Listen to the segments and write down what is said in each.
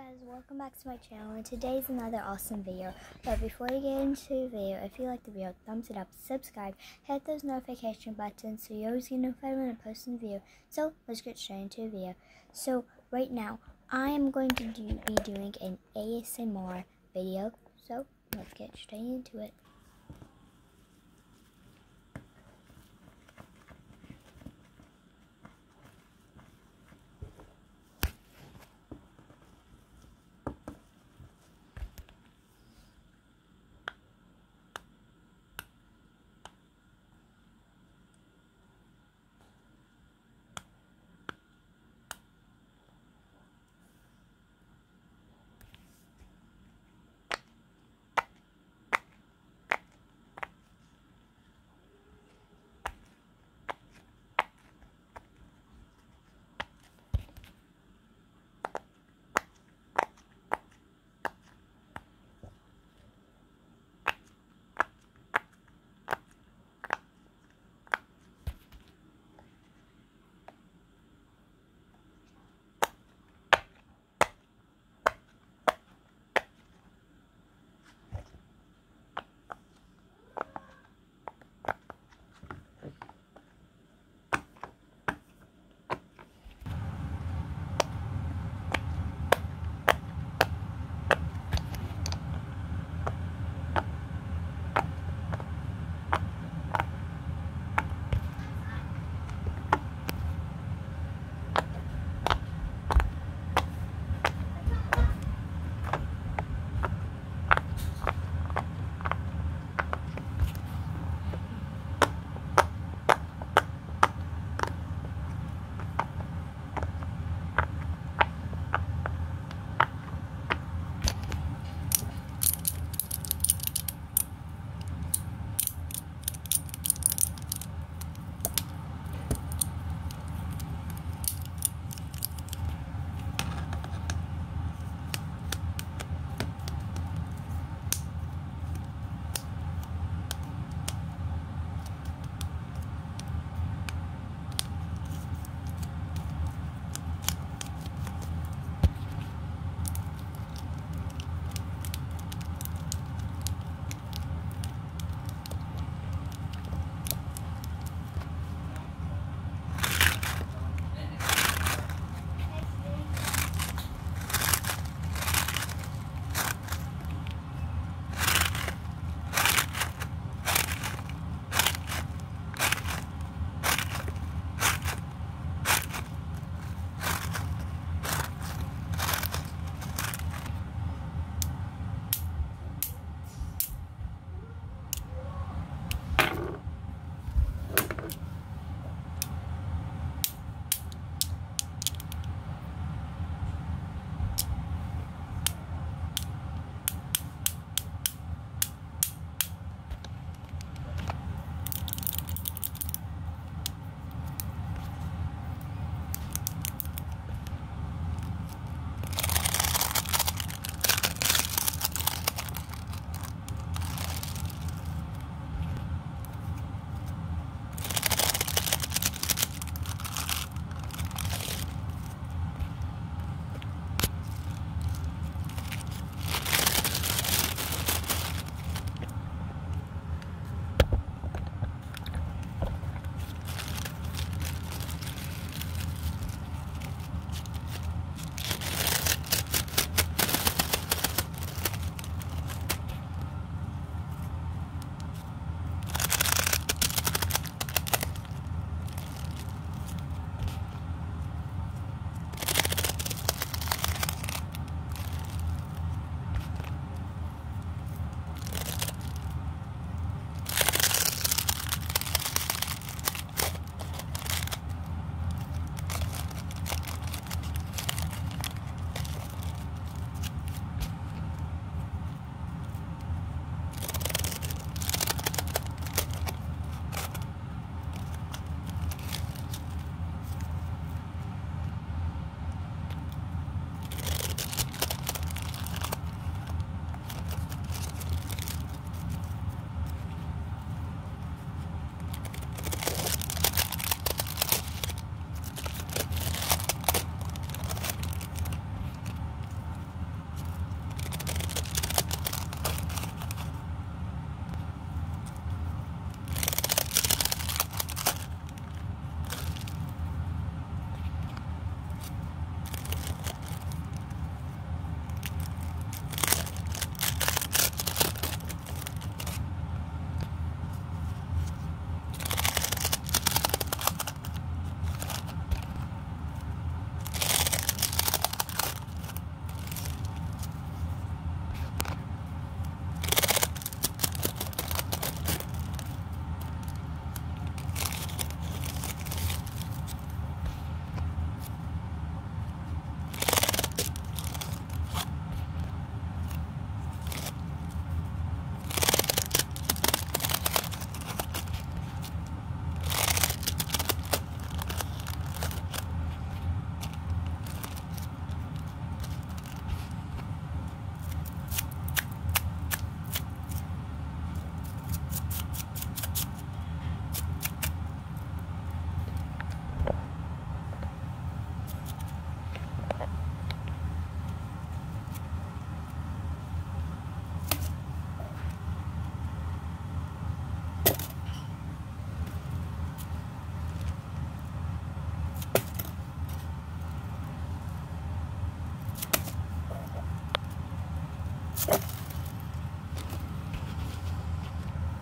guys, welcome back to my channel and today's another awesome video. But before we get into the video, if you like the video, thumbs it up, subscribe, hit those notification buttons so you always get notified when I post a video. So let's get straight into the video. So right now, I am going to do, be doing an ASMR video. So let's get straight into it.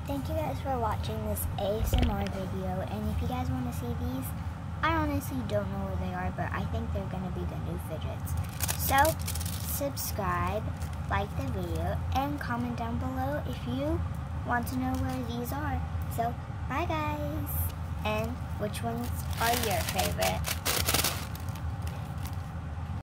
Thank you guys for watching this ASMR video, and if you guys want to see these, I honestly don't know where they are, but I think they're going to be the new fidgets. So, subscribe, like the video, and comment down below if you want to know where these are. So, bye guys! And which ones are your favorite?